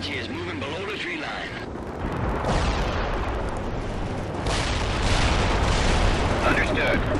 Apache is moving below the tree line. Understood.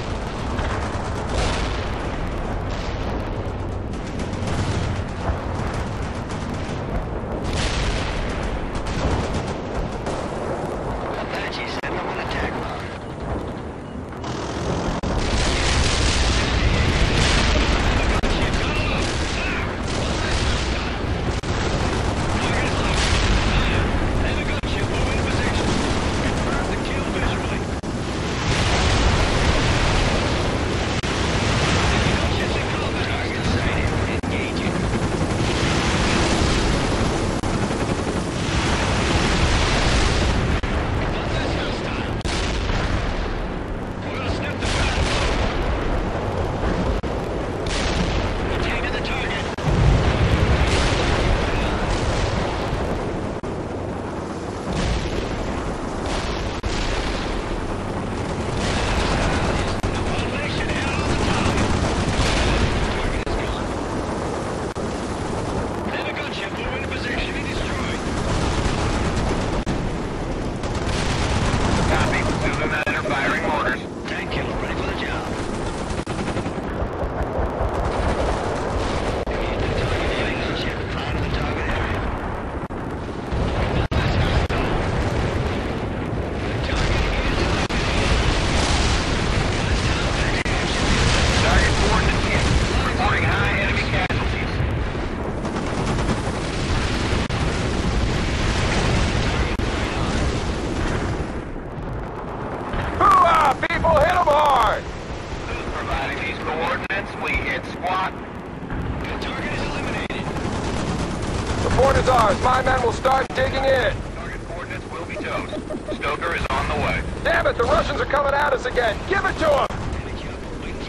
we hit squat. Target is eliminated. The fort is ours. My men will start digging in. Target coordinates will be toast. Stoker is on the way. Damn it, the Russians are coming at us again. Give it to them.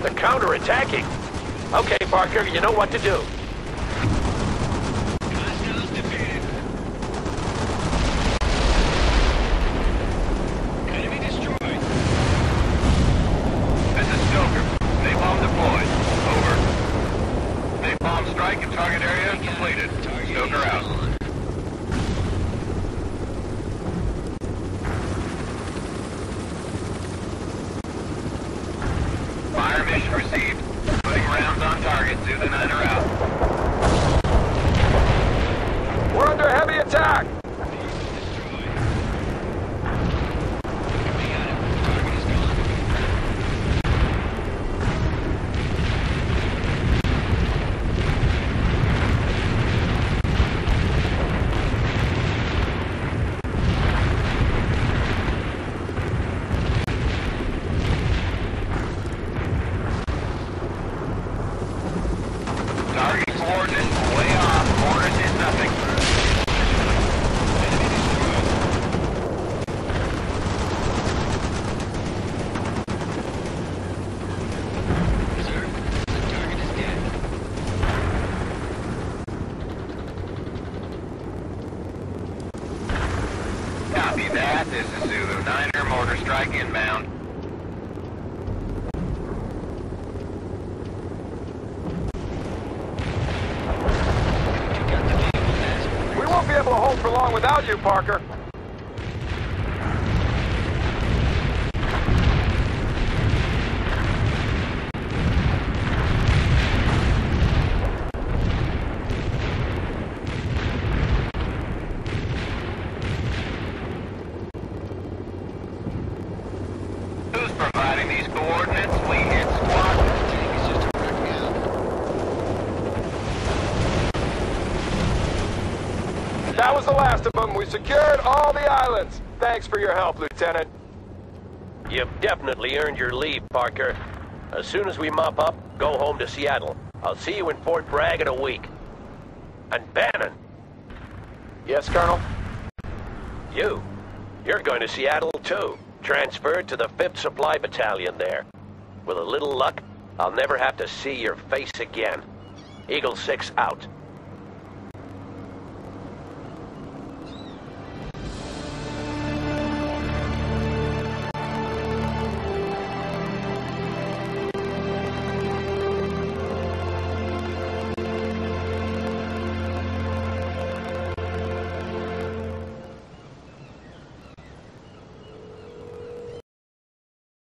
They're counterattacking. Okay, Parker, you know what to do. Hostiles defeated. Enemy destroyed. This is Stoker. Napalm deployed. Over. Napalm strike and target area completed. Stoker out. Fire mission received. Putting rounds on target. Zulu Niner out. We're under heavy attack. Target coordinates way off. Orders is nothing. Reserve. The target is dead. Copy This is Zulu Niner. Mortar strike inbound. We won't be able to hold for long without you, Parker. Was the last of them. We secured all the islands. Thanks for your help, Lieutenant. You've definitely earned your leave, Parker. As soon as we mop up, go home to Seattle. I'll see you in Fort Bragg in a week. And Bannon, Yes, Colonel? you. You're going to Seattle too. Transferred to the 5th Supply Battalion there. With a little luck, I'll never have to see your face again. Eagle 6 out.